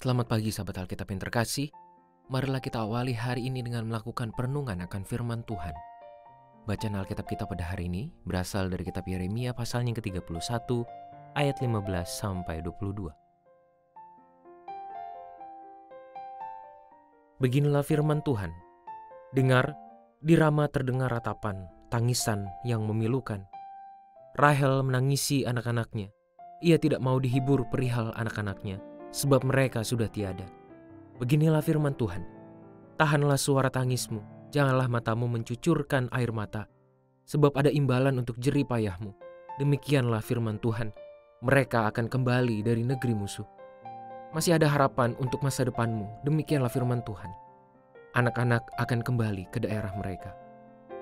Selamat pagi sahabat Alkitab yang terkasih. Marilah kita awali hari ini dengan melakukan perenungan akan firman Tuhan. Bacaan Alkitab kita pada hari ini berasal dari kitab Yeremia pasal yang ke-31 ayat 15 sampai 22. Beginilah firman Tuhan. Dengar, di Rama terdengar ratapan, tangisan yang memilukan. Rahel menangisi anak-anaknya. Ia tidak mau dihibur perihal anak-anaknya sebab mereka sudah tiada. Beginilah firman Tuhan. Tahanlah suara tangismu, janganlah matamu mencucurkan air mata, sebab ada imbalan untuk jerih payahmu. Demikianlah firman Tuhan, mereka akan kembali dari negeri musuh. Masih ada harapan untuk masa depanmu, demikianlah firman Tuhan. Anak-anak akan kembali ke daerah mereka.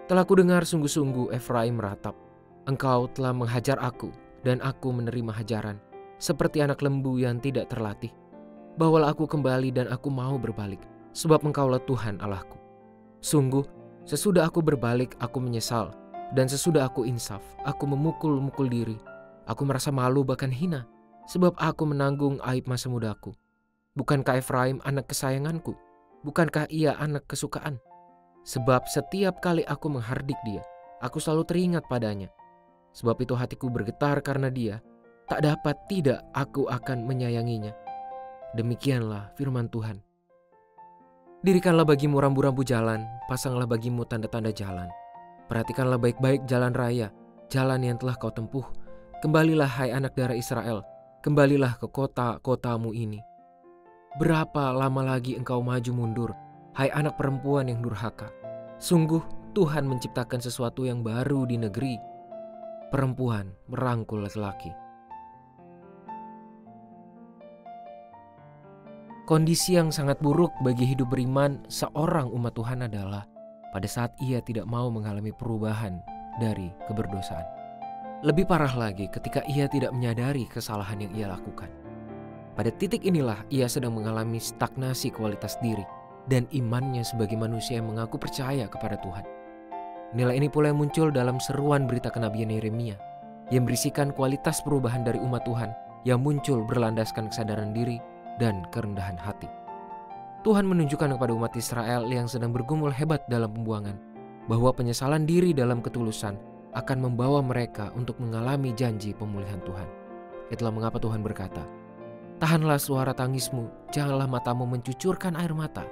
Telah ku dengar sungguh-sungguh Efraim meratap, Engkau telah menghajar aku, dan aku menerima hajaran seperti anak lembu yang tidak terlatih. Bawalah aku kembali dan aku mau berbalik, sebab engkaulah Tuhan Allahku. Sungguh, sesudah aku berbalik, aku menyesal, dan sesudah aku insaf, aku memukul-mukul diri. Aku merasa malu bahkan hina, sebab aku menanggung aib masa mudaku. Bukankah Efraim anak kesayanganku? Bukankah ia anak kesukaan? Sebab setiap kali aku menghardik dia, aku selalu teringat padanya. Sebab itu hatiku bergetar karena dia, tak dapat tidak aku akan menyayanginya. Demikianlah firman Tuhan. Dirikanlah bagimu rambu-rambu jalan, pasanglah bagimu tanda-tanda jalan. Perhatikanlah baik-baik jalan raya, jalan yang telah kau tempuh. Kembalilah hai anak darah Israel, kembalilah ke kota-kotamu ini. Berapa lama lagi engkau maju mundur, hai anak perempuan yang durhaka? Sungguh Tuhan menciptakan sesuatu yang baru di negeri. Perempuan merangkul laki-laki. Kondisi yang sangat buruk bagi hidup beriman seorang umat Tuhan adalah pada saat ia tidak mau mengalami perubahan dari keberdosaan. Lebih parah lagi ketika ia tidak menyadari kesalahan yang ia lakukan. Pada titik inilah ia sedang mengalami stagnasi kualitas diri dan imannya sebagai manusia yang mengaku percaya kepada Tuhan. Nilai ini pula yang muncul dalam seruan berita kenabian Yeremia yang berisikan kualitas perubahan dari umat Tuhan yang muncul berlandaskan kesadaran diri dan kerendahan hati. Tuhan menunjukkan kepada umat Israel yang sedang bergumul hebat dalam pembuangan bahwa penyesalan diri dalam ketulusan akan membawa mereka untuk mengalami janji pemulihan Tuhan. Itulah mengapa Tuhan berkata, Tahanlah suara tangismu, janganlah matamu mencucurkan air mata,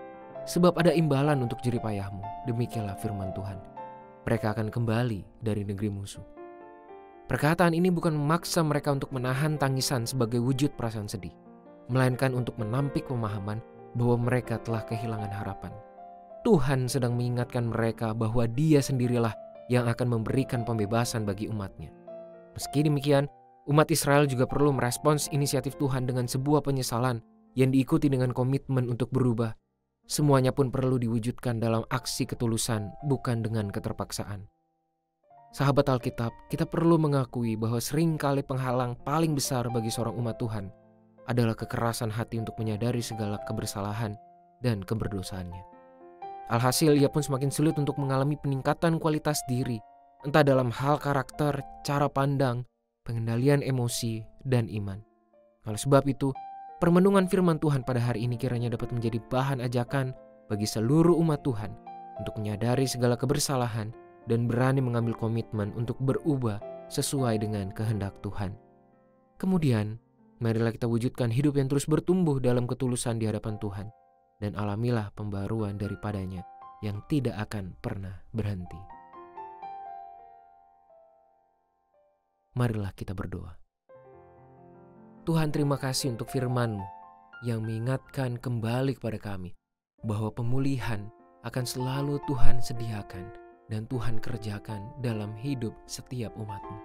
sebab ada imbalan untuk jerih payahmu. Demikianlah firman Tuhan. Mereka akan kembali dari negeri musuh. Perkataan ini bukan memaksa mereka untuk menahan tangisan sebagai wujud perasaan sedih melainkan untuk menampik pemahaman bahwa mereka telah kehilangan harapan. Tuhan sedang mengingatkan mereka bahwa Dia sendirilah yang akan memberikan pembebasan bagi umatnya. Meski demikian, umat Israel juga perlu merespons inisiatif Tuhan dengan sebuah penyesalan yang diikuti dengan komitmen untuk berubah. Semuanya pun perlu diwujudkan dalam aksi ketulusan, bukan dengan keterpaksaan. Sahabat Alkitab, kita perlu mengakui bahwa sering kali penghalang paling besar bagi seorang umat Tuhan adalah kekerasan hati untuk menyadari segala kebersalahan dan keberdosaannya. Alhasil ia pun semakin sulit untuk mengalami peningkatan kualitas diri, entah dalam hal karakter, cara pandang, pengendalian emosi, dan iman. Oleh sebab itu, permenungan firman Tuhan pada hari ini kiranya dapat menjadi bahan ajakan bagi seluruh umat Tuhan untuk menyadari segala kebersalahan dan berani mengambil komitmen untuk berubah sesuai dengan kehendak Tuhan. Kemudian, Marilah kita wujudkan hidup yang terus bertumbuh dalam ketulusan di hadapan Tuhan dan alamilah pembaruan daripadanya yang tidak akan pernah berhenti. Marilah kita berdoa. Tuhan terima kasih untuk firman-Mu yang mengingatkan kembali kepada kami bahwa pemulihan akan selalu Tuhan sediakan dan Tuhan kerjakan dalam hidup setiap umat-Mu.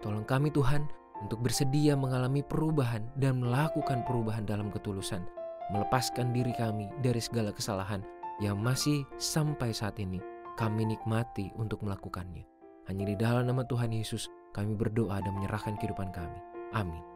Tolong kami Tuhan untuk bersedia mengalami perubahan dan melakukan perubahan dalam ketulusan, melepaskan diri kami dari segala kesalahan yang masih sampai saat ini kami nikmati untuk melakukannya. Hanya di dalam nama Tuhan Yesus kami berdoa dan menyerahkan kehidupan kami. Amin.